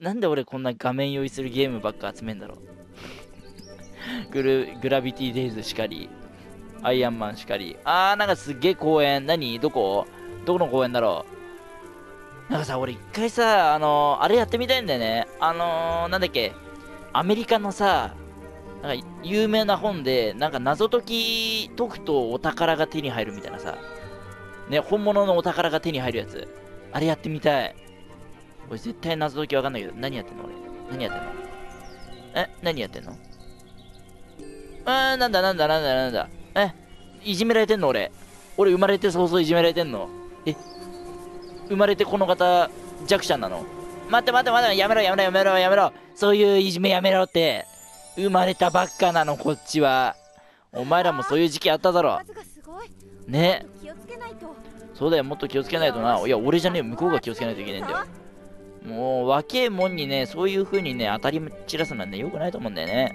なんで俺こんな画面用意するゲームばっか集めんだろう。グルグラビティデイズしかりアイアンマンしかり。あーなんかすげえ公園。何？どこ？どこの公園だろう？なんかさ俺一回さあのー、あれやってみたいんだよね。あのー、なんだっけ？アメリカのさなんか有名な本でなんか謎解き解くとお宝が手に入るみたいなさ。ね本物のお宝が手に入るやつ。あれやってみたい。俺絶対謎解きわかんないけど、何やってんの俺？何やってんの？え？何やってんの？あー、なんだなんだなんだなんだ。え？いじめられてんの俺？俺生まれて早々いじめられてんの？え？生まれてこの方弱者なの？待って待って待って、やめろやめろやめろやめろ。そういういじめやめろって。生まれたばっかなの、こっちは。お前らもそういう時期あっただろ。ね？そうだよ、もっと気をつけないとな。いや、俺じゃねえよ、向こうが気をつけないといけないんだよ。もう、若えもんにね、そういう風にね、当たり散らすのはね、よくないと思うんだよね。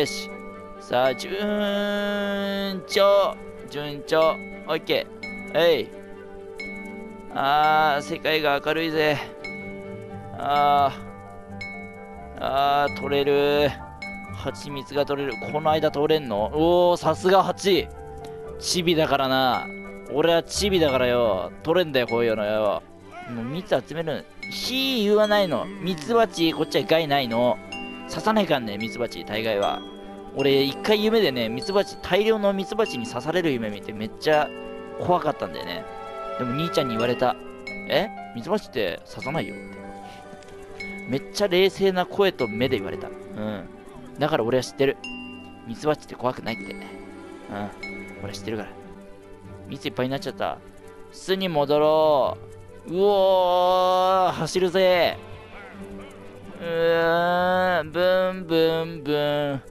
よし。さあ、順調。順調。オッケー。えい。あー、世界が明るいぜ。あー。あー、取れる。蜂蜜が取れる。この間取れんの？おー、さすが蜂。チビだからな。俺はチビだからよ。取れんだよ、こういうのよ。もう蜜集める。火言わないの。ミツバチ、こっちは害ないの。刺さないかんね、ミツバチ、大概は。俺、一回夢でね、ミツバチ、大量のミツバチに刺される夢見てめっちゃ怖かったんだよね。でも兄ちゃんに言われた。え？ミツバチって刺さないよって。めっちゃ冷静な声と目で言われた。うん。だから俺は知ってる。ミツバチって怖くないって。うん。俺は知ってるから。蜜いっぱいになっちゃった。巣に戻ろう。うおー走るぜうーん、ブンブンブン。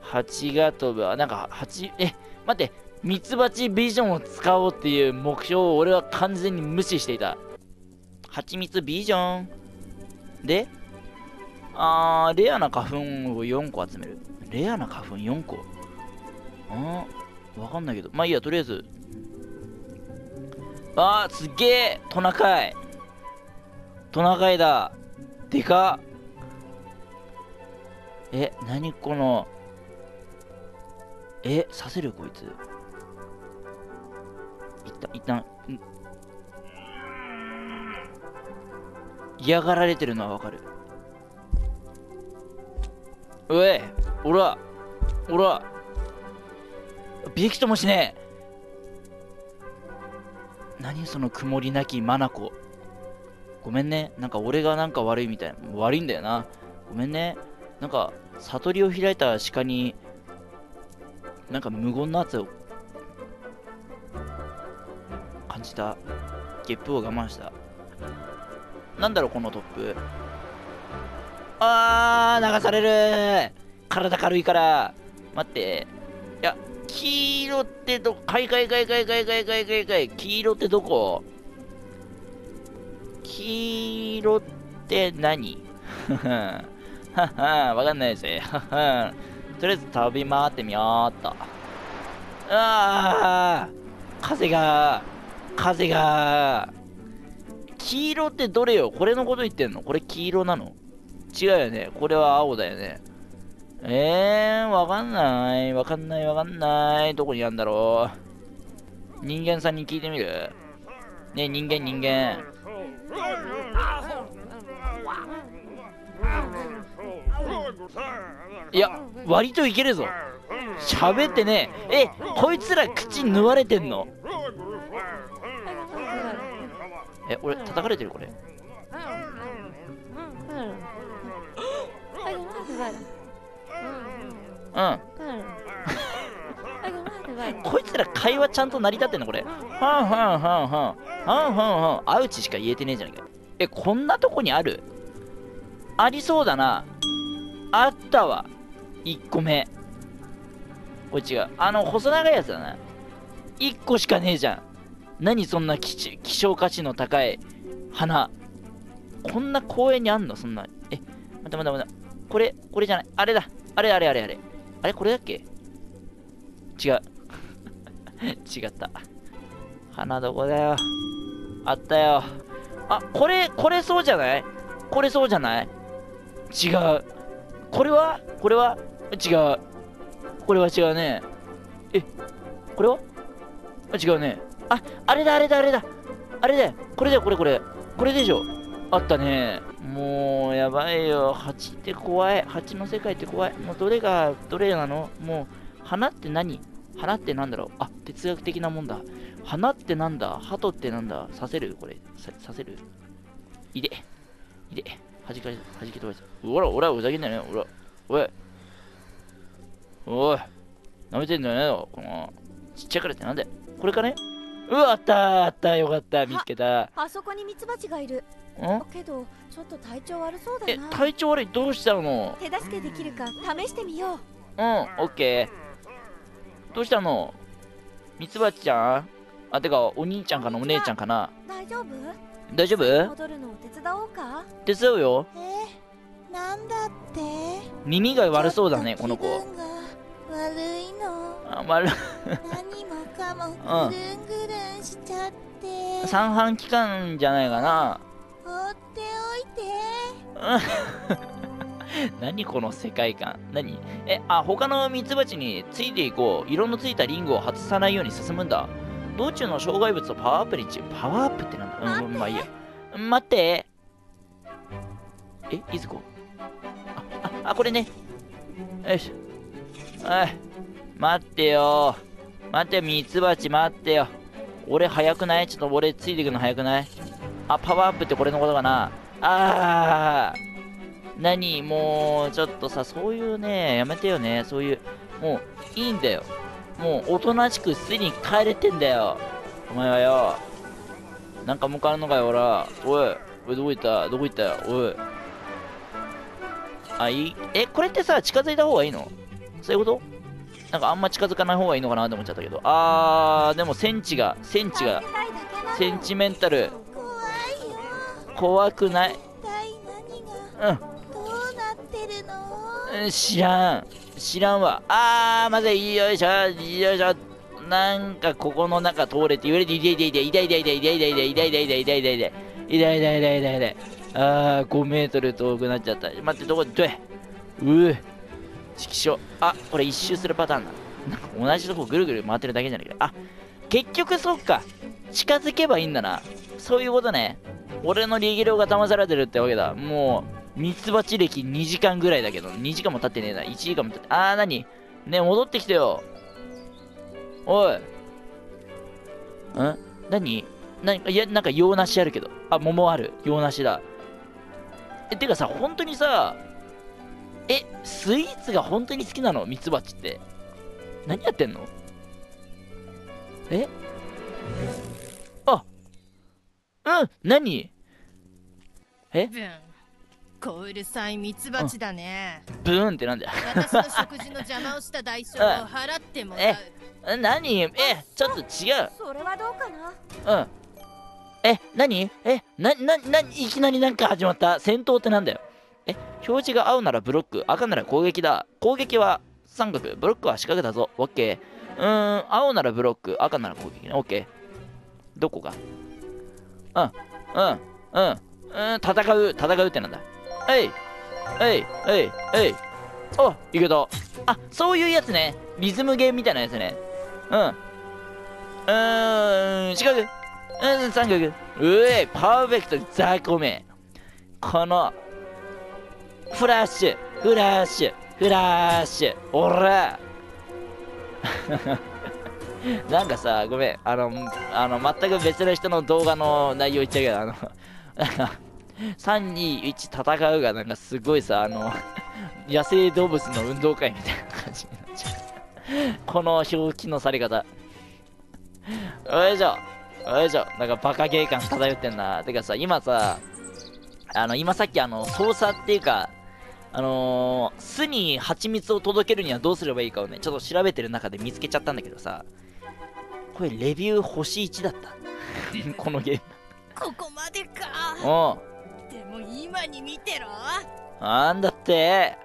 蜂が飛ぶあ。なんか、蜂、え、待って、ミツバチビジョンを使おうっていう目標を俺は完全に無視していた。蜂蜜ビジョン。で、あー、レアな花粉を4個集める。レアな花粉4個？あー、わかんないけど。まあいいや、とりあえず、あー、すげえ。トナカイ。トナカイだ。でかえ、なにこの、え、させる？こいつ。いった、いったん、嫌がられてるのはわかる。おい、おら、おら、びきともしねえ。何その曇りなき眼ごめんね。なんか俺がなんか悪いみたいな。悪いんだよな。ごめんね。なんか、悟りを開いた鹿に、なんか無言の圧を感じた。ゲップを我慢した。なんだろう、このトップ。あー、流される体軽いから。待って。いや、黄色ってど、かいかいかいかいかいかいかいかいかい、黄色ってどこ？黄色って何？はは、わかんないぜ。はは。とりあえず飛び回ってみようっと。ああ風が、風が。黄色ってどれよ？これのこと言ってんの？これ黄色なの？違うよね。これは青だよね。えー、わかんない。わかんない、わかんない。どこにあんだろう。人間さんに聞いてみるねえ、人間、人間。いや、割といけるぞ。喋ってねえ。え、こいつら口縫われてんの？え、俺、叩かれてるこれ。うん。こいつら会話ちゃんと成り立ってんのこれ。はんはんはんはんはんはんはんアウチしか言えてねえじゃねえかえこんなとこにあるありそうだなあったわ1個目これ違うあの細長いやつだな1個しかねえじゃん何そんな希少価値の高い花こんな公園にあんのそんなえ待って待って待ってこれこれじゃないあれだあれあれあれあれあれこれだっけ？違う。違った。花どこだよ？あったよ。あ、これ、これそうじゃない？これそうじゃない？違う。これは？これは？違う。これは違うね。え、これは？あ違うね。あ、あれだ、あれだ、あれだ。あれだよ。これだよ、これ、これ。これでしょ。あったね。もう、やばいよ。蜂って怖い。蜂の世界って怖い。もう、どれが、どれなの？もう、花って何？花ってなんだろう？あ、哲学的なもんだ。花ってなんだ？鳩ってなんだ？刺せる？これ。さ刺せる？いで。いで。はじかれ、はじけ飛ばした。ほら、ほら、ふざけんなよ。ほら。おい。おい。舐めてんじゃねえよ。この、ちっちゃいからってなんだ。これかね？うわ、あったあったよかった見つけた。あそこにミツバチがいるん？けどちょっと体調悪そうだえ、な体調悪い？どうしたの？手助けできるか試してみよう。うん、オッケー。どうしたの？ミツバチちゃん？あ、てか、お兄ちゃんかな？お姉ちゃんかな？大丈夫？大丈夫？戻るのを手伝おうか？手伝うよ。えなんだって？耳が悪そうだね、この子。悪いの。あ、悪い。何もかもぐるんぐるんしちゃって。三半規管じゃないかな。何この世界観何？え、あ、他のミツバチについていこう。色のついたリングを外さないように進むんだ。道中の障害物をパワーアップにち、パワーアップってなんだうん、まあいいや。待って。え、いずこあ、あ、あ、これね。よいしょ。はい。待ってよ。待ってよ、ミツバチ待ってよ。俺早くない？ちょっと俺ついていくの早くない？あ、パワーアップってこれのことかなあー。何？もう、ちょっとさ、そういうね、やめてよね。そういう、もう、いいんだよ。もう、おとなしく巣に帰れてんだよ。お前はよ。なんか向かうのかよ、ほら。おい。おい、どこ行った？どこ行った？よ。おい。あ、いい？え、これってさ、近づいた方がいいの？そういうこと？なんかあんま近づかない方がいいのかなって思っちゃったけど。あー、でもセンチが、センチが、センチメンタル、怖くない？一体何が？うん。どうなってるの？うん知らん。知らんわ。あー、まずい、よいしょ、よいしょ。なんかここの中通れって言われて、痛い痛い痛い痛い痛い痛い痛い痛い痛い痛い痛い痛い痛い痛い痛い痛い痛い痛い痛いあー、5メートル遠くなっちゃった。待って、どこ、どれうぅ。ちきしょ。あ、これ一周するパターンだ。同じとこぐるぐる回ってるだけじゃないか。あ、結局そっか。近づけばいいんだな。そういうことね。俺の力量が騙されてるってわけだ。もう、ミツバチ歴2時間ぐらいだけど、2時間も経ってねえな。1時間も経って。あー、なにねえ、戻ってきてよ。おい。ん？何？何？いや、なんか洋梨あるけど。あ、桃ある。洋梨だ。え、てかさ、本当にさ、え、スイーツが本当に好きなの？ミツバチって。何やってんの？え？あ。うん何？え？ブン。こうるさいミツバチだね。ブーンってなんだよ。私の食事の邪魔をした代償を 払ってもらう。え？何？え、ちょっと違う。それはどうかな？うん。え、何？え、な、な、な、いきなりなんか始まった。戦闘ってなんだよ。え、表示が青ならブロック、赤なら攻撃だ。攻撃は三角、ブロックは四角だぞ。オッケー。うん、青ならブロック、赤なら攻撃ね。オッケー。どこが？うん、うん、うん、うん、戦う、戦うってなんだ。えい、えい、えい、えい。お、いけた。あ、そういうやつね。リズムゲームみたいなやつね。うん。うーん、四角。うん、三角。うえパーフェクト、ザコメ。この、フラッシュ、フラッシュ、フラッシュ、おら なんかさ、ごめん、あの、あの、全く別の人の動画の内容言っちゃうけど、あの、なんか、3、2、1戦うが、なんかすごいさ、あの、野生動物の運動会みたいな感じになっちゃう。この表記のされ方。よいしょ。よいしょ。なんかバカゲー感漂ってんな。てかさ、今さ、あの、今さっきあの、操作っていうか、あのー、巣に蜂蜜を届けるにはどうすればいいかをね、ちょっと調べてる中で見つけちゃったんだけどさ、これレビュー星1だった。このゲーここまでか。ム。おう。でも今に見てろ。なんだって。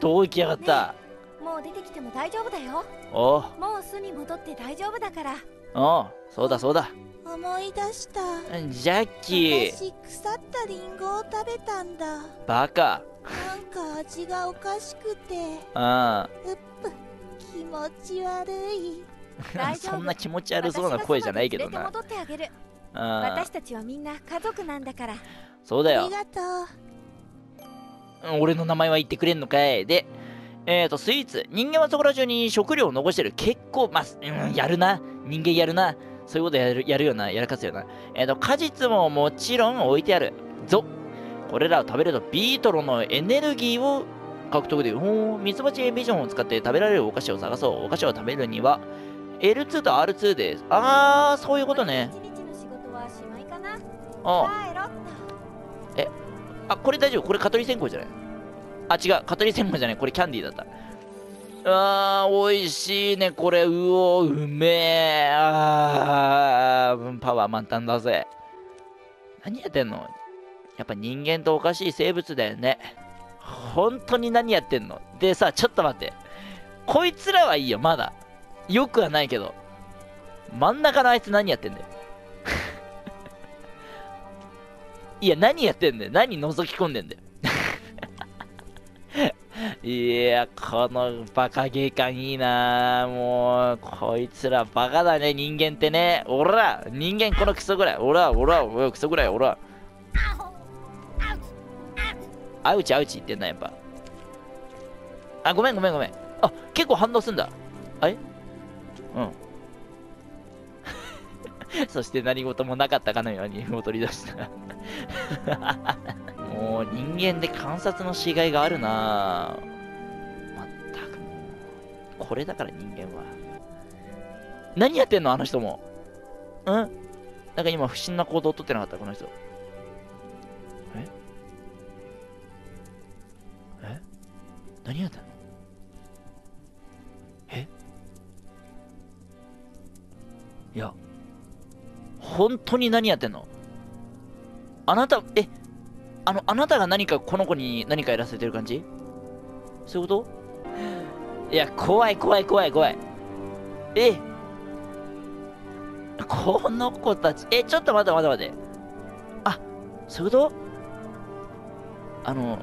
どう行きやがった、もう出てきても大丈夫だよ。おう。もう巣に戻って大丈夫だから。おう。そうだそうだ。思い出した。ジャッキー。私腐ったリンゴを食べたんだ。バカ。なんか味がおかしくて。あうっぷ。気持ち悪い。あ そんな気持ち悪そうな声じゃないけどな。私たちはみんな家族なんだから。そうだよ。ありがとう。うん俺の名前は言ってくれんのかい。でえーとスイーツ。人間はそこら中に食料を残してる。結構まあ、うん、やるな。人間やるなそういうことやるやるよなやらかすよな。えーと果実ももちろん置いてある。ぞ。これらを食べるとビートロのエネルギーを獲得できる。ほうミツバチビジョンを使って食べられるお菓子を探そう。お菓子を食べるには L2 と R2 です。あーそういうことね。あ帰ろっあ、これ大丈夫？これ蚊取り線香じゃない？あ、違う。蚊取り線香じゃない。これキャンディーだった。あー、美味しいね。これ、うお、うめえ。あー、パワー満タンだぜ。何やってんの？やっぱ人間とおかしい生物だよね。本当に何やってんの？でさ、ちょっと待って。こいつらはいいよ、まだ。よくはないけど。真ん中のあいつ何やってんだよ。いや、何やってんだよ。何覗き込んでんだよ。いや、このバカゲー感いいなもう、こいつらバカだね、人間ってね。おら、人間このクソぐらい。おら、おら、おらクソぐらい、おら。アウチ、アウチ言ってんな、やっぱ。あ、ごめん、ごめん、ごめん。あ、結構反応すんだ。あれ？うん。そして何事もなかったかのように戻り出した。もう人間で観察のしがいがあるな。まったくもう、これだから人間は。何やってんのあの人も。ん？なんか今不審な行動をとってなかったこの人。え？え？何やってんの？え？いや、本当に何やってんの？あなた、え、あの、あなたが何かこの子に何かやらせてる感じ？そういうこと？いや、怖い怖い怖い怖い。え？この子たち、え、ちょっと待って待って待って。あ、そういうこと？あの、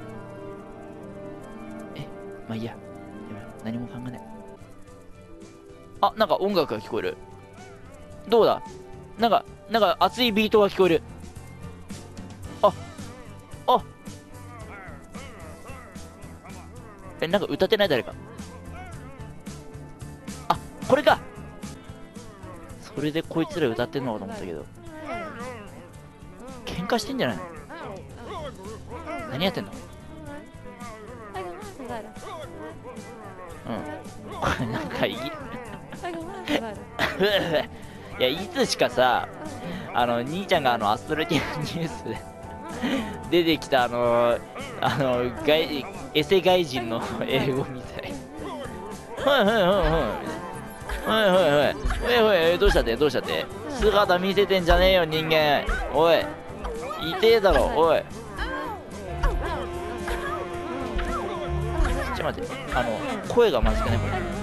え、まあいいや。何も考えない。あ、なんか音楽が聞こえる。どうだ？なんか、なんか熱いビートが聞こえる。え、なんか歌ってない誰か？あ、これか。それでこいつら歌ってんのかと思ったけど。喧嘩してんじゃないの？何やってんの？うん。これなんかいい？いや、いつしかさ、あの、兄ちゃんがあの、アストロティアニュースで出てきたあの、あの、外、エセ外人の英語みたい。はいはいはいはい。はいはいはい。おいおい、どうしたって？どうしたって？姿見せてんじゃねえよ、人間。おい。痛えだろ、おい。ちょっと待って、あの、声がまずくね、これ。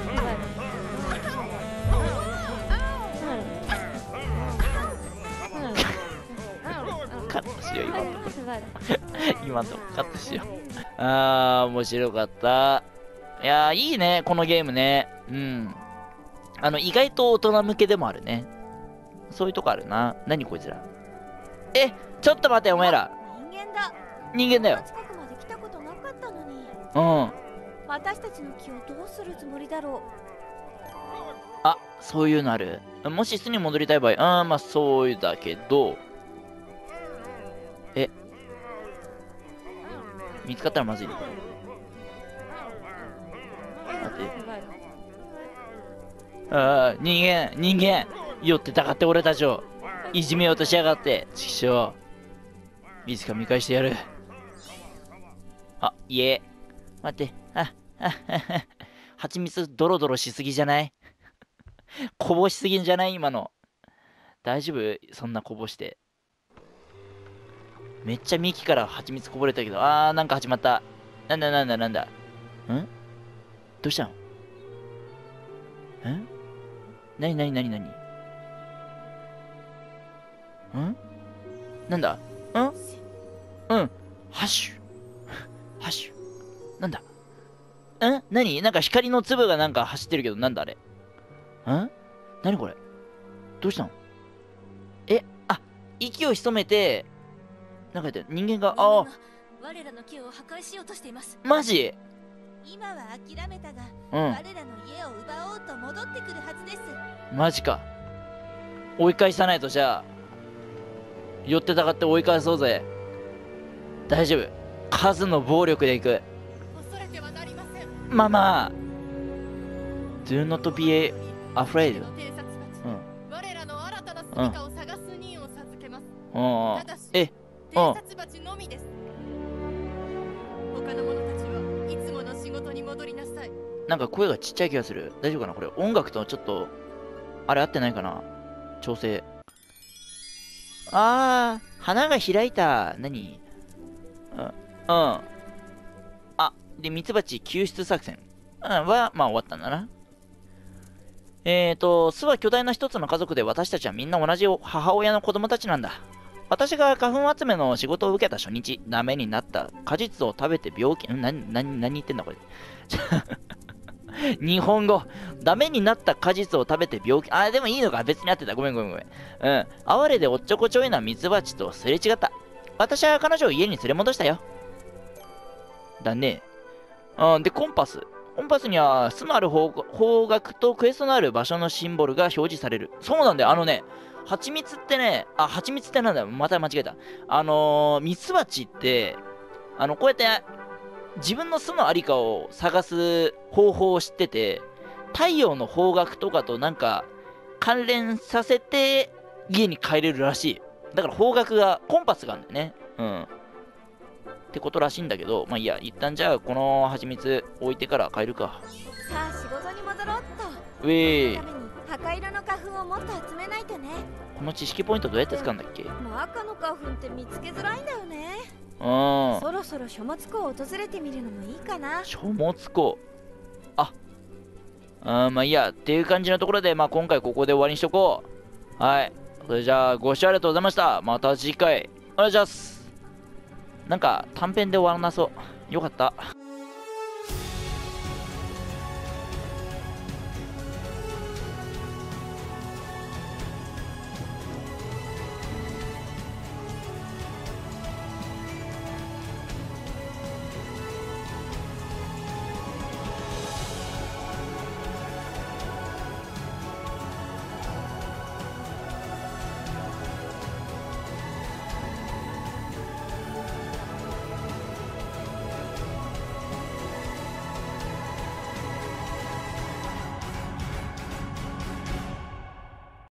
しよう、今の 今のカットしよう。あー、面白かった。いやー、いいね、このゲームね。うん。あの、意外と大人向けでもあるね。そういうとこあるな。何こいつら。え、ちょっと待って、お前ら。人間だ人間だよ。近くまで来たことなかったのにうん。私たちの木をどうするつもりだろあ、そういうのある？もし巣に戻りたい場合、あー、まあそうだけど、見つかったらまずいのか待って。ああ、人間、人間、酔ってたかって俺たちを、いじめようとしやがって、ちくしょう。いつか見返してやる。あ、いえ。待って、あ、あ、あ、蜂蜜ドロドロしすぎじゃない？こぼしすぎんじゃない？今の。大丈夫？そんなこぼして。めっちゃ幹から蜂蜜こぼれたけど、あー、なんか始まった。なんだなんだなんだ。ん？どうしたの？ん？なになになになにん？なんだ？ん？うん。ハッシュ。ハッシュ。なんだ？ん？何？なんか光の粒がなんか走ってるけど、なんだあれ？ん？何これ？どうしたの？え、あ、息を潜めて、なんか言って人間が、ああ、我らの木を破壊しようとしていますマジ？今は諦めたが、うん我らの家を奪おうと戻ってくるはずですマジか。追い返さないとじゃあ、寄ってたかって追い返そうぜ。大丈夫。数の暴力でいく。恐れてはなりませんママ Do not be afraid. 我らの新たな住処を探す任を授けますうんただしえ、偵察鉢のみです他の者たちはいつもの仕事に戻りなさいなんか声がちっちゃい気がする。大丈夫かなこれ音楽とちょっと、あれ合ってないかな調整。あー、花が開いた。何？うん。うん。あ、で、ミツバチ救出作戦。うん、は、まあ終わったんだな。えーと、巣は巨大な一つの家族で私たちはみんな同じ母親の子供たちなんだ。私が花粉集めの仕事を受けた初日、ダメになった果実を食べて病気、ん？何、何、言ってんだこれ。日本語。ダメになった果実を食べて病気。あ、でもいいのか。別に合ってた。ごめんごめんごめん。うん。哀れでおっちょこちょいなミツバチとすれ違った。私は彼女を家に連れ戻したよ。だね。うん。で、コンパス。コンパスには、巣のある方角とクエストのある場所のシンボルが表示される。そうなんだよ。あのね、蜂蜜ってね、あ、蜂蜜ってなんだよ。また間違えた。あのー、ミツバチって、あの、こうやって、自分の巣のありかを探す方法を知ってて、太陽の方角とかとなんか関連させて家に帰れるらしい。だから方角が、コンパスがあるんだよね。うん。ってことらしいんだけど、まあいいや、一旦じゃあこの蜂蜜置いてから帰るか。さあ仕事に戻ろうっとうえーために赤色の花粉をもっと集めないとねこの知識ポイントどうやって使うんだっけ？うもう赤の花粉って見つけづらいんだよねーん。そろそろ書物庫を訪れてみるのもいいかな書物庫？あ。うん、まあいいや。っていう感じのところで、まあ今回ここで終わりにしとこう。はい。それじゃあ、ご視聴ありがとうございました。また次回、お願いします。なんか、短編で終わらなそう。よかった。